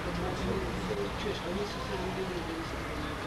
と同時に、えー、中小に進んでいる電車の中に、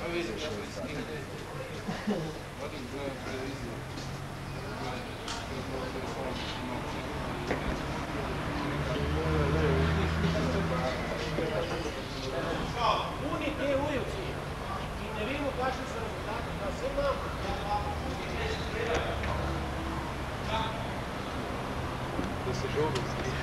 Я видел, что это. Вот он, да, это видел. desse jogo.